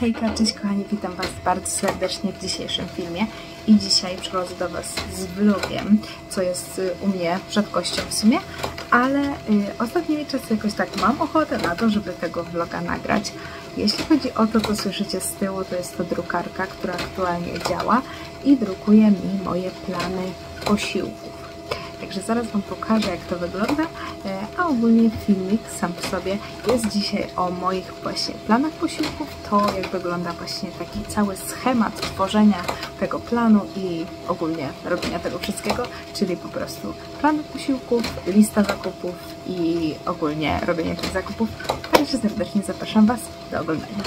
Hejka, cześć kochani, witam Was bardzo serdecznie w dzisiejszym filmie i dzisiaj przychodzę do Was z vlogiem, co jest y, u mnie rzadkością w sumie, ale y, ostatnimi czasy jakoś tak mam ochotę na to, żeby tego vloga nagrać. Jeśli chodzi o to, co słyszycie z tyłu, to jest to drukarka, która aktualnie działa i drukuje mi moje plany posiłków. Także zaraz Wam pokażę, jak to wygląda, e, a ogólnie filmik sam w sobie jest dzisiaj o moich właśnie planach posiłków, to jak wygląda właśnie taki cały schemat tworzenia tego planu i ogólnie robienia tego wszystkiego, czyli po prostu plan posiłków, lista zakupów i ogólnie robienie tych zakupów. Także serdecznie zapraszam Was do oglądania.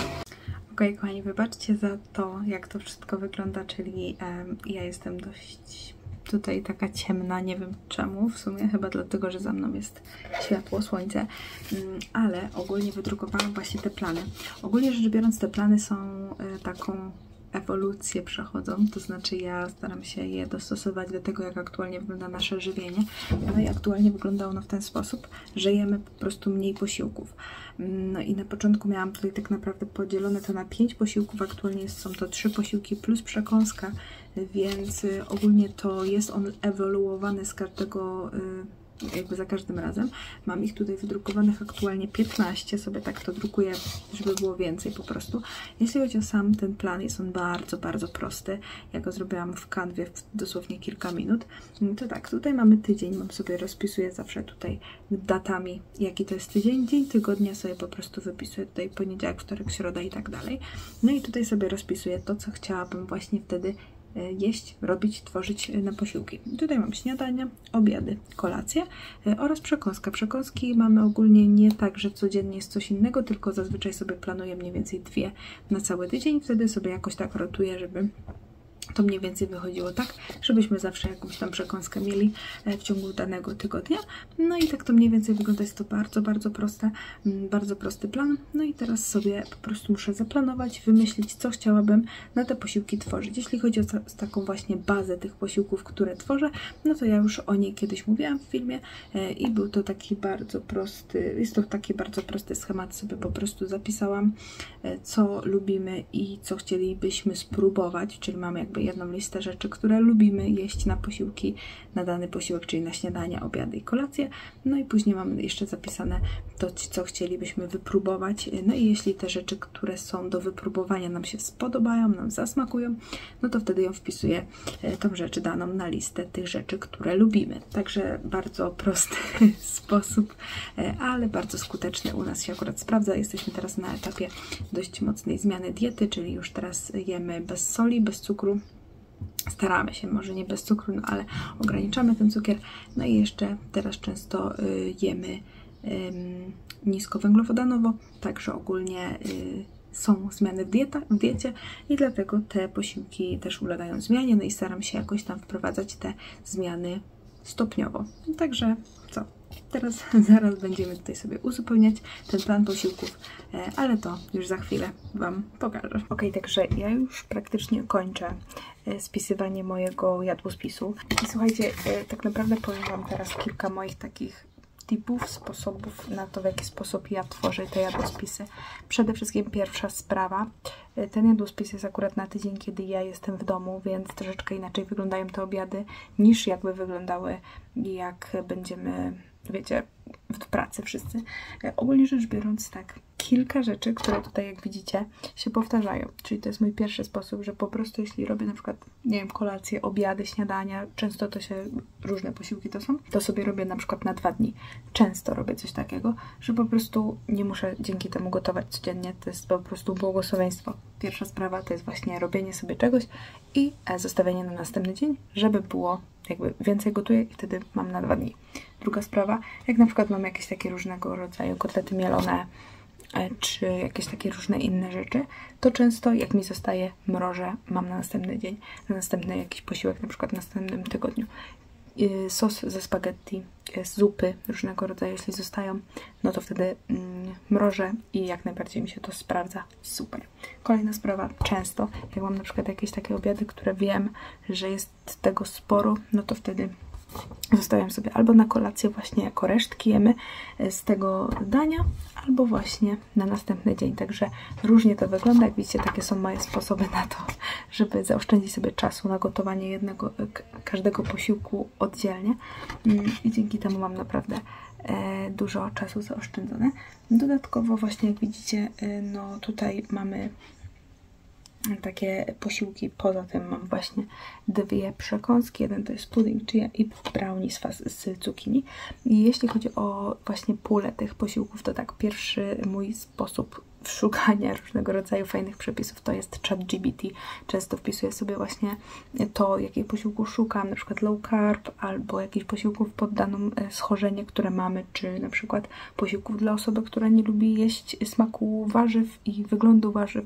Ok, kochani, wybaczcie za to, jak to wszystko wygląda, czyli um, ja jestem dość tutaj taka ciemna, nie wiem czemu, w sumie chyba dlatego, że za mną jest światło, słońce, mm, ale ogólnie wydrukowałam właśnie te plany. Ogólnie rzecz biorąc te plany są e, taką ewolucję przechodzą, to znaczy ja staram się je dostosować do tego, jak aktualnie wygląda nasze żywienie. No i aktualnie wygląda ono w ten sposób, że jemy po prostu mniej posiłków. No i na początku miałam tutaj tak naprawdę podzielone to na 5 posiłków, aktualnie są to 3 posiłki plus przekąska, więc y, ogólnie to jest on ewoluowany z każdego y, jakby za każdym razem. Mam ich tutaj wydrukowanych aktualnie 15, sobie tak to drukuję, żeby było więcej po prostu. Jeśli chodzi o sam ten plan, jest on bardzo, bardzo prosty. Ja go zrobiłam w kanwie w dosłownie kilka minut. To tak, tutaj mamy tydzień, mam sobie rozpisuję zawsze tutaj datami, jaki to jest tydzień. Dzień tygodnia sobie po prostu wypisuję tutaj poniedziałek, wtorek, środa i tak dalej. No i tutaj sobie rozpisuję to, co chciałabym właśnie wtedy jeść, robić, tworzyć e, na posiłki. Tutaj mam śniadania, obiady, kolacje e, oraz przekąska. Przekąski mamy ogólnie nie tak, że codziennie jest coś innego, tylko zazwyczaj sobie planuję mniej więcej dwie na cały tydzień. Wtedy sobie jakoś tak rotuję, żeby to mniej więcej wychodziło tak, żebyśmy zawsze jakąś tam przekąskę mieli e, w ciągu danego tygodnia. No i tak to mniej więcej wygląda. Jest to bardzo, bardzo proste, bardzo prosty plan. No i teraz sobie po prostu muszę zaplanować, wymyślić, co chciałabym na te posiłki tworzyć. Jeśli chodzi o taką właśnie bazę tych posiłków, które tworzę, no to ja już o niej kiedyś mówiłam w filmie e, i był to taki bardzo prosty, jest to taki bardzo prosty schemat, sobie po prostu zapisałam, e, co lubimy i co chcielibyśmy spróbować, czyli mamy jakby jedną listę rzeczy, które lubimy jeść na posiłki, na dany posiłek, czyli na śniadania, obiady i kolacje. No i później mamy jeszcze zapisane to, co chcielibyśmy wypróbować. No i jeśli te rzeczy, które są do wypróbowania nam się spodobają, nam zasmakują, no to wtedy ją wpisuję, e, tą rzecz daną na listę tych rzeczy, które lubimy. Także bardzo prosty sposób, e, ale bardzo skuteczny u nas się akurat sprawdza. Jesteśmy teraz na etapie dość mocnej zmiany diety, czyli już teraz jemy bez soli, bez cukru, staramy się, może nie bez cukru, no ale ograniczamy ten cukier. No i jeszcze teraz często y, jemy niskowęglowodanowo, także ogólnie y, są zmiany w, dieta, w diecie i dlatego te posiłki też ulegają zmianie, no i staram się jakoś tam wprowadzać te zmiany stopniowo. Także? Teraz zaraz będziemy tutaj sobie uzupełniać ten plan posiłków, e, ale to już za chwilę Wam pokażę. Ok, także ja już praktycznie kończę e, spisywanie mojego jadłospisu. I słuchajcie, e, tak naprawdę powiem Wam teraz kilka moich takich tipów, sposobów na to, w jaki sposób ja tworzę te jadłospisy. Przede wszystkim pierwsza sprawa. Ten jadłospis jest akurat na tydzień, kiedy ja jestem w domu, więc troszeczkę inaczej wyglądają te obiady niż jakby wyglądały, jak będziemy wiecie, w pracy wszyscy. E, ogólnie rzecz biorąc, tak, kilka rzeczy, które tutaj, jak widzicie, się powtarzają. Czyli to jest mój pierwszy sposób, że po prostu jeśli robię na przykład, nie wiem, kolacje, obiady, śniadania, często to się, różne posiłki to są, to sobie robię na przykład na dwa dni. Często robię coś takiego, że po prostu nie muszę dzięki temu gotować codziennie. To jest po prostu błogosławieństwo. Pierwsza sprawa to jest właśnie robienie sobie czegoś i e, zostawienie na następny dzień, żeby było jakby więcej gotuję i wtedy mam na dwa dni. Druga sprawa, jak na przykład mam jakieś takie różnego rodzaju kotlety mielone, e, czy jakieś takie różne inne rzeczy, to często jak mi zostaje mrożę, mam na następny dzień, na następny jakiś posiłek, na przykład w następnym tygodniu. E, sos ze spaghetti, e, zupy różnego rodzaju, jeśli zostają, no to wtedy mm, mrożę i jak najbardziej mi się to sprawdza. Super. Kolejna sprawa, często, jak mam na przykład jakieś takie obiady, które wiem, że jest tego sporo, no to wtedy zostawiam sobie albo na kolację właśnie jako resztki jemy z tego dania, albo właśnie na następny dzień. Także różnie to wygląda. Jak widzicie, takie są moje sposoby na to, żeby zaoszczędzić sobie czasu na gotowanie jednego, każdego posiłku oddzielnie. Mm, I dzięki temu mam naprawdę e, dużo czasu zaoszczędzone. Dodatkowo właśnie jak widzicie, e, no tutaj mamy takie posiłki. Poza tym mam właśnie dwie przekąski. Jeden to jest pudding chia i brownie z, z cukinii. I jeśli chodzi o właśnie pulę tych posiłków, to tak pierwszy mój sposób szukania różnego rodzaju fajnych przepisów to jest chat GBT. Często wpisuję sobie właśnie to, jakich posiłków szukam, na przykład low carb, albo jakichś posiłków pod daną e, schorzenie, które mamy, czy na przykład posiłków dla osoby, która nie lubi jeść smaku warzyw i wyglądu warzyw,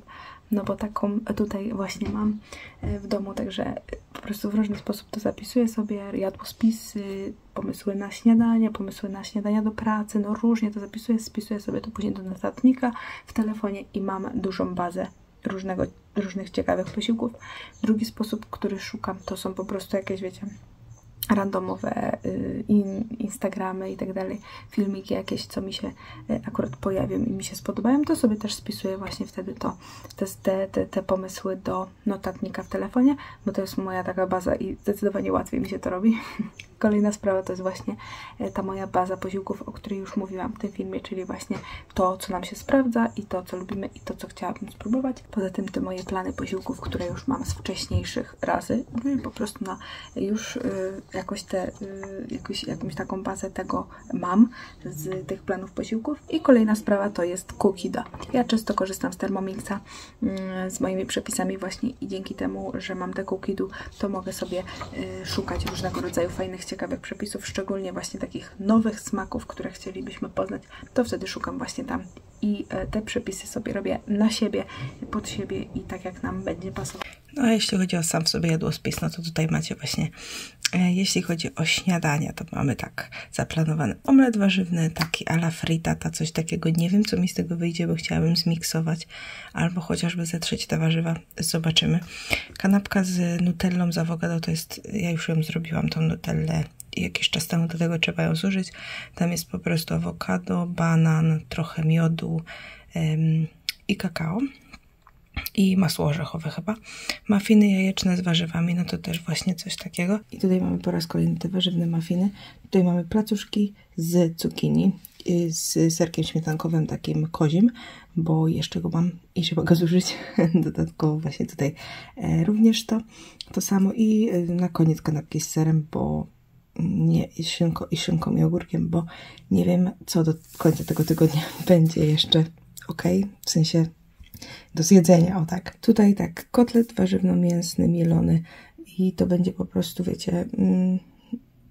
no bo taką tutaj właśnie mam e, w domu, także po prostu w różny sposób to zapisuję sobie, jadłospisy, pomysły na śniadanie, pomysły na śniadania do pracy, no różnie to zapisuję, spisuję sobie to później do notatnika w telefonie i mam dużą bazę różnego, różnych ciekawych posiłków. Drugi sposób, który szukam, to są po prostu jakieś, wiecie, randomowe y, Instagramy i tak dalej, filmiki jakieś, co mi się y, akurat pojawią i mi się spodobają, to sobie też spisuję właśnie wtedy to, te, te, te pomysły do notatnika w telefonie, bo to jest moja taka baza i zdecydowanie łatwiej mi się to robi. Kolejna sprawa to jest właśnie y, ta moja baza posiłków, o której już mówiłam w tym filmie, czyli właśnie to, co nam się sprawdza i to, co lubimy i to, co chciałabym spróbować. Poza tym te moje plany posiłków, które już mam z wcześniejszych razy, no po prostu na już jakoś te, y, jakoś, jakąś taką bazę tego mam z tych planów posiłków. I kolejna sprawa to jest Cookida. Ja często korzystam z Thermomixa mm, z moimi przepisami właśnie i dzięki temu, że mam te Cookidu, to mogę sobie szukać różnego rodzaju fajnych, ciekawych przepisów, szczególnie właśnie takich nowych smaków, które chcielibyśmy poznać, to wtedy szukam właśnie tam i e, te przepisy sobie robię na siebie, pod siebie i tak jak nam będzie pasować. No a jeśli chodzi o sam sobie jadłospis, no to tutaj macie właśnie, jeśli chodzi o śniadania, to mamy tak zaplanowany omlet warzywny, taki ala fritata, coś takiego. Nie wiem, co mi z tego wyjdzie, bo chciałabym zmiksować albo chociażby zetrzeć te warzywa. Zobaczymy. Kanapka z nutellą z awokado to jest, ja już ją zrobiłam, tą nutellę jakiś czas temu do tego trzeba ją zużyć. Tam jest po prostu awokado, banan, trochę miodu ym, i kakao i masło orzechowe chyba. Mafiny jajeczne z warzywami, no to też właśnie coś takiego. I tutaj mamy po raz kolejny te warzywne mafiny. Tutaj mamy placuszki z cukinii, y, z serkiem śmietankowym takim kozim, bo jeszcze go mam i trzeba go zużyć. Dodatkowo właśnie tutaj e, również to, to samo i e, na koniec kanapki z serem, bo nie i szynką, i szynką i ogórkiem, bo nie wiem, co do końca tego tygodnia będzie jeszcze ok, w sensie do zjedzenia, o tak. Tutaj tak, kotlet warzywno-mięsny, mielony i to będzie po prostu, wiecie, mm,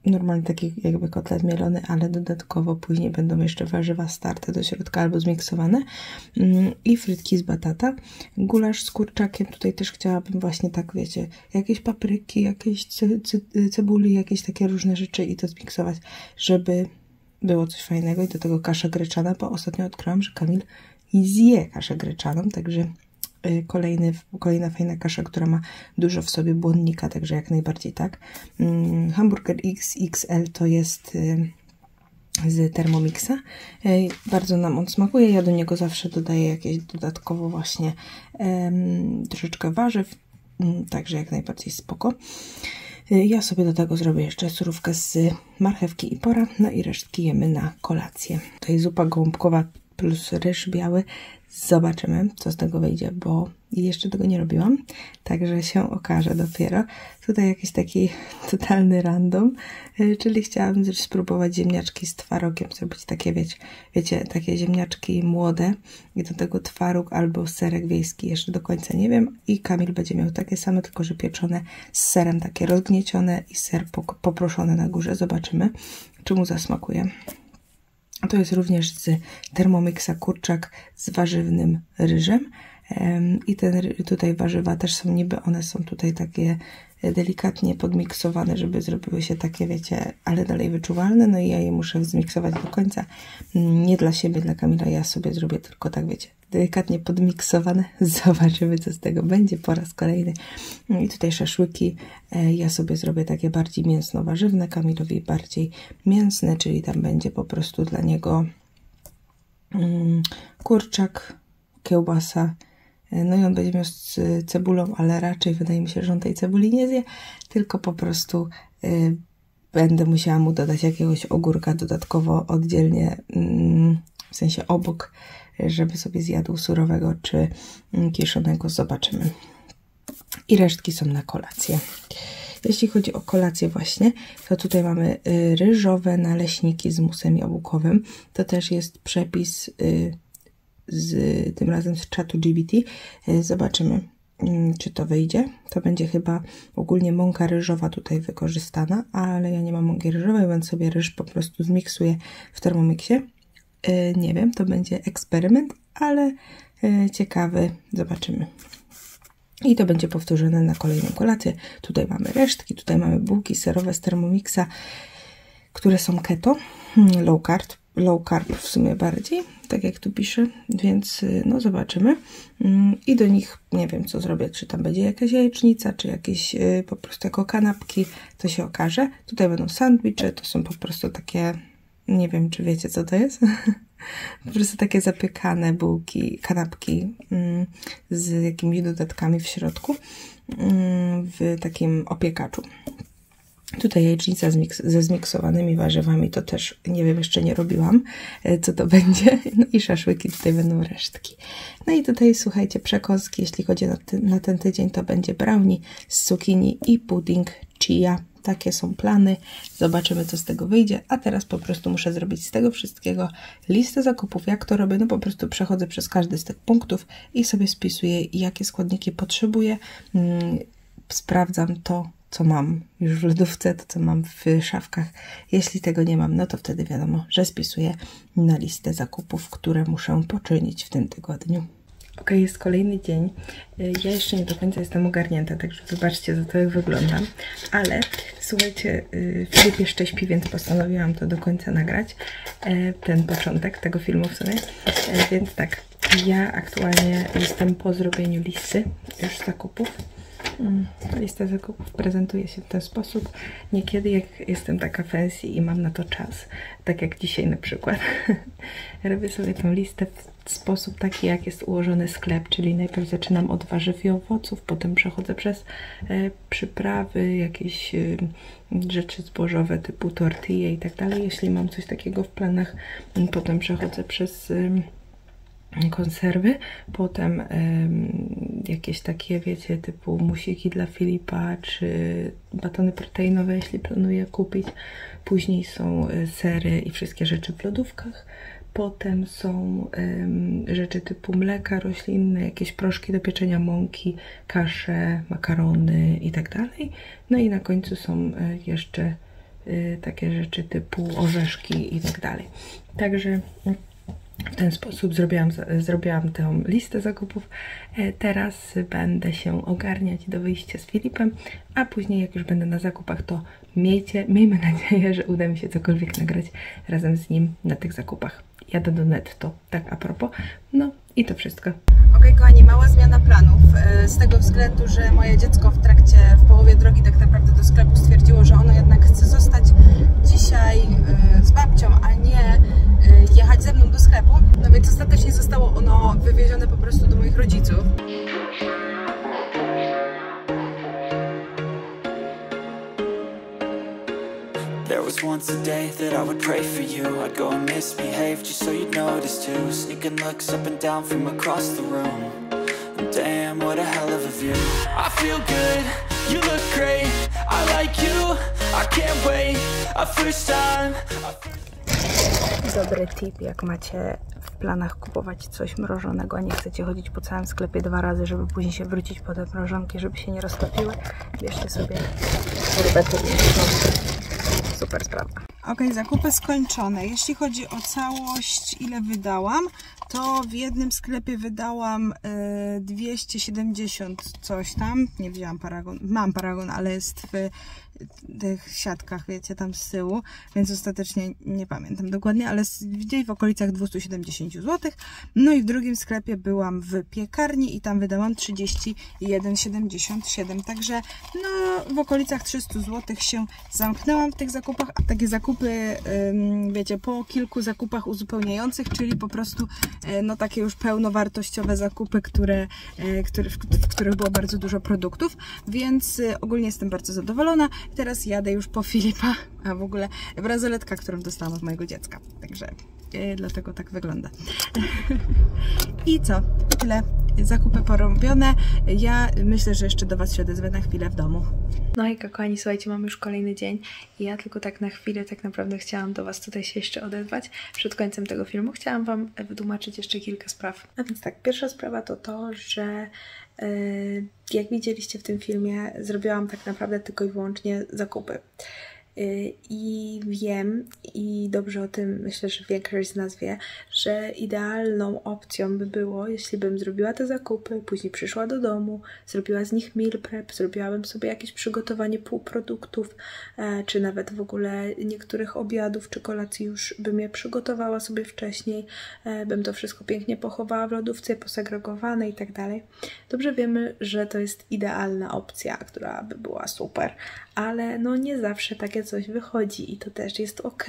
normalnie taki jakby kotlet mielony, ale dodatkowo później będą jeszcze warzywa starte do środka albo zmiksowane mm, i frytki z batata. Gulasz z kurczakiem, tutaj też chciałabym właśnie tak, wiecie, jakieś papryki, jakieś ce cebuli, jakieś takie różne rzeczy i to zmiksować, żeby było coś fajnego i do tego kasza greczana, bo ostatnio odkryłam, że Kamil zje kaszę greczaną, także Y, kolejny, kolejna fajna kasza, która ma dużo w sobie błonnika, także jak najbardziej tak. Mm, hamburger XXL to jest y, z Thermomixa. Y, bardzo nam on smakuje. Ja do niego zawsze dodaję jakieś dodatkowo właśnie um, troszeczkę warzyw, um, także jak najbardziej spoko. Ja sobie do tego zrobię jeszcze surówkę z marchewki i pora, no i resztki jemy na kolację. To jest zupa gołąbkowa plus ryż biały Zobaczymy, co z tego wyjdzie, bo jeszcze tego nie robiłam, także się okaże dopiero. Tutaj jakiś taki totalny random, y, czyli chciałabym spróbować ziemniaczki z twarogiem, zrobić takie, wiecie, wiecie, takie ziemniaczki młode i do tego twaróg albo serek wiejski, jeszcze do końca nie wiem. I Kamil będzie miał takie same, tylko że pieczone z serem, takie rozgniecione i ser poproszony na górze. Zobaczymy, czy mu zasmakuje. To jest również z Thermomixa kurczak z warzywnym ryżem. I ten, tutaj warzywa też są niby, one są tutaj takie delikatnie podmiksowane, żeby zrobiły się takie, wiecie, ale dalej wyczuwalne. No i ja je muszę zmiksować do końca. Nie dla siebie, dla Kamila, ja sobie zrobię tylko tak, wiecie, delikatnie podmiksowane. Zobaczymy, co z tego będzie po raz kolejny. No I tutaj szaszłyki. E, ja sobie zrobię takie bardziej mięsno-warzywne, Kamilowi bardziej mięsne, czyli tam będzie po prostu dla niego mm, kurczak, kiełbasa, e, no i on będzie miał z cebulą, ale raczej wydaje mi się, że on tej cebuli nie zje, tylko po prostu y, będę musiała mu dodać jakiegoś ogórka dodatkowo oddzielnie, mm, w sensie obok, żeby sobie zjadł surowego czy kiszonego. Zobaczymy. I resztki są na kolację. Jeśli chodzi o kolację właśnie, to tutaj mamy y, ryżowe naleśniki z musem jabłkowym. To też jest przepis y, z tym razem z czatu GBT. Zobaczymy. Mm, czy to wyjdzie. To będzie chyba ogólnie mąka ryżowa tutaj wykorzystana, ale ja nie mam mąki ryżowej, więc sobie ryż po prostu zmiksuję w termomiksie. Y, nie wiem, to będzie eksperyment, ale y, ciekawy. Zobaczymy. I to będzie powtórzone na kolejną kolację. Tutaj mamy resztki, tutaj mamy bułki serowe z Thermomixa, które są keto, hmm, low carb, low carb w sumie bardziej, tak jak tu piszę, więc y, no zobaczymy. Mm, I do nich nie wiem, co zrobię, czy tam będzie jakaś jajecznica, czy jakieś po prostu jako kanapki, to się okaże. Tutaj będą sandwicze, to są po prostu takie, nie wiem, czy wiecie, co to jest? po prostu takie zapiekane bułki, kanapki mm, z jakimiś dodatkami w środku mm, w takim opiekaczu. Tutaj jajecznica ze zmiksowanymi warzywami, to też nie wiem, jeszcze nie robiłam, e, co to będzie. No i szaszłyki, tutaj będą resztki. No i tutaj, słuchajcie, przekąski, jeśli chodzi na, ty na ten tydzień, to będzie brownie z cukinii i pudding chia. Takie są plany. Zobaczymy, co z tego wyjdzie. A teraz po prostu muszę zrobić z tego wszystkiego listę zakupów. Jak to robię? No po prostu przechodzę przez każdy z tych punktów i sobie spisuję, jakie składniki potrzebuję. Hmm, sprawdzam to, co mam już w lodówce, to co mam w szafkach. Jeśli tego nie mam, no to wtedy wiadomo, że spisuję na listę zakupów, które muszę poczynić w tym tygodniu. Ok, jest kolejny dzień. Ja jeszcze nie do końca jestem ogarnięta, także wybaczcie za to, jak wyglądam. Ale słuchajcie, y, Filip jeszcze śpi, więc postanowiłam to do końca nagrać. E, ten początek tego filmu w sumie. Więc tak, ja aktualnie jestem po zrobieniu listy już zakupów. Mm, lista zakupów prezentuje się w ten sposób. Niekiedy jak jestem taka fancy i mam na to czas, tak jak dzisiaj na przykład, robię sobie tę listę w sposób taki, jak jest ułożony sklep, czyli najpierw zaczynam od warzyw i owoców, potem przechodzę przez e, przyprawy, jakieś e, rzeczy zbożowe typu tortille i tak dalej. Jeśli mam coś takiego w planach, potem przechodzę przez e, konserwy, potem jakieś takie, wiecie, typu musiki dla Filipa, czy batony proteinowe, jeśli planuję kupić. Później są e, sery i wszystkie rzeczy w lodówkach. Potem są rzeczy typu mleka roślinne, jakieś proszki do pieczenia mąki, kasze, makarony i tak dalej. No i na końcu są e, jeszcze e, takie rzeczy typu orzeszki i tak. Także w ten sposób zrobiłam, zrobiłam tę listę zakupów. E, teraz będę się ogarniać do wyjścia z Filipem, a później jak już będę na zakupach, to miejcie, miejmy nadzieję, że uda mi się cokolwiek nagrać razem z nim na tych zakupach. Jadę do netto, tak a propos. No i to wszystko. Mała zmiana planów. E, z tego względu, że moje dziecko w trakcie, w połowie drogi tak naprawdę do sklepu stwierdziło, że ono jednak chce zostać dzisiaj e, z babcią, a nie Y, jechać ze mną do sklepu. No więc ostatecznie zostało ono wywiezione po prostu do moich rodziców. There was once a day that I would pray for you I'd go and misbehave just so you'd notice too Sneaking looks up and down from across the room Damn, what a hell of a view I feel good, you look great I like you, I can't wait A first time dobry tip, jak macie w planach kupować coś mrożonego, a nie chcecie chodzić po całym sklepie dwa razy, żeby później się wrócić po te mrożonki, żeby się nie roztopiły. Bierzcie sobie rybę Super sprawa. Ok, zakupy skończone. Jeśli chodzi o całość, ile wydałam, to w jednym sklepie wydałam y, 270 coś tam. Nie wzięłam paragon. Mam paragon, ale jest w tych siatkach, wiecie, tam z tyłu, więc ostatecznie nie pamiętam dokładnie, ale gdzieś w okolicach 270 zł. No i w drugim sklepie byłam w piekarni i tam wydałam 31,77, także no w okolicach 300 zł się zamknęłam w tych zakupach, a takie zakupy, wiecie, po kilku zakupach uzupełniających, czyli po prostu e, no takie już pełnowartościowe zakupy, które, e, które, w których było bardzo dużo produktów, więc e, ogólnie jestem bardzo zadowolona. Teraz jadę już po Filipa, a w ogóle bransoletka, którą dostałam od mojego dziecka. Także dlatego tak wygląda. I co? Tyle. Zakupy porobione. Ja myślę, że jeszcze do Was się odezwę na chwilę w domu. No i kochani, słuchajcie, mamy już kolejny dzień i ja tylko tak na chwilę tak naprawdę chciałam do Was tutaj się jeszcze odezwać. Przed końcem tego filmu chciałam Wam wytłumaczyć jeszcze kilka spraw. A więc tak, pierwsza sprawa to to, że yy, jak widzieliście w tym filmie, zrobiłam tak naprawdę tylko i wyłącznie zakupy. Y, I wiem, i dobrze o tym myślę, że większość z nas wie, że idealną opcją by było, jeśli bym zrobiła te zakupy, później przyszła do domu, zrobiła z nich meal prep, zrobiłabym sobie jakieś przygotowanie półproduktów, e, czy nawet w ogóle niektórych obiadów czy kolacji już bym je przygotowała sobie wcześniej, e, bym to wszystko pięknie pochowała w lodówce, posegregowane i tak dalej. Dobrze wiemy, że to jest idealna opcja, która by była super, ale no nie zawsze takie coś wychodzi i to też jest ok.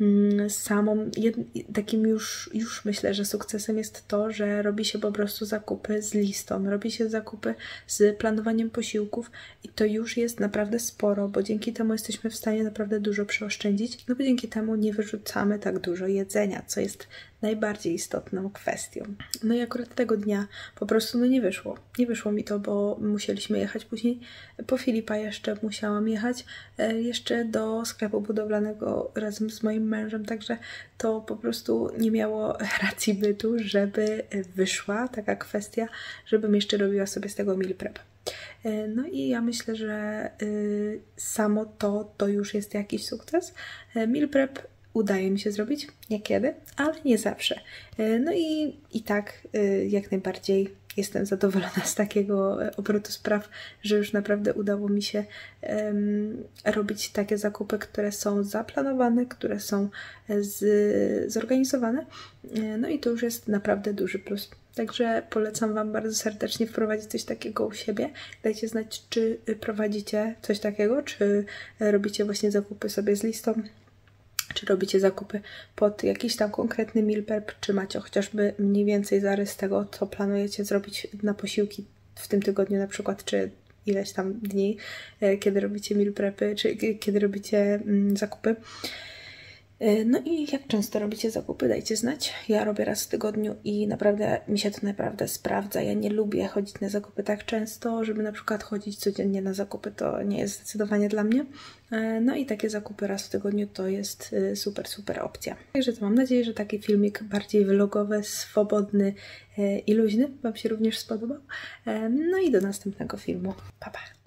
Mm, samą, jed, takim już, już myślę, że sukcesem jest to, że robi się po prostu zakupy z listą, robi się zakupy z planowaniem posiłków i to już jest naprawdę sporo, bo dzięki temu jesteśmy w stanie naprawdę dużo przeoszczędzić, no bo dzięki temu nie wyrzucamy tak dużo jedzenia, co jest najbardziej istotną kwestią. No i akurat tego dnia po prostu no nie wyszło. Nie wyszło mi to, bo musieliśmy jechać później po Filipa jeszcze musiałam jechać e, jeszcze do sklepu budowlanego razem z moim mężem, także to po prostu nie miało racji bytu, żeby wyszła taka kwestia, żebym jeszcze robiła sobie z tego meal prep. E, no i ja myślę, że y, samo to, to już jest jakiś sukces. E, meal prep udaje mi się zrobić niekiedy, ale nie zawsze. E, no i, i tak e, jak najbardziej jestem zadowolona z takiego e, obrotu spraw, że już naprawdę udało mi się robić takie zakupy, które są zaplanowane, które są z, zorganizowane. No i to już jest naprawdę duży plus. Także polecam Wam bardzo serdecznie wprowadzić coś takiego u siebie. Dajcie znać, czy prowadzicie coś takiego, czy robicie właśnie zakupy sobie z listą czy robicie zakupy pod jakiś tam konkretny meal prep, czy macie chociażby mniej więcej zarys tego, co planujecie zrobić na posiłki w tym tygodniu na przykład, czy ileś tam dni, e, kiedy robicie meal prepy, czy kiedy robicie mm, zakupy. E, no i jak często robicie zakupy, dajcie znać. Ja robię raz w tygodniu i naprawdę mi się to naprawdę sprawdza. Ja nie lubię chodzić na zakupy tak często, żeby na przykład chodzić codziennie na zakupy, to nie jest zdecydowanie dla mnie. E, no i takie zakupy raz w tygodniu to jest e, super, super opcja. Także to mam nadzieję, że taki filmik bardziej vlogowy, swobodny i luźny Wam się również spodobał. No i do następnego filmu. Pa, pa!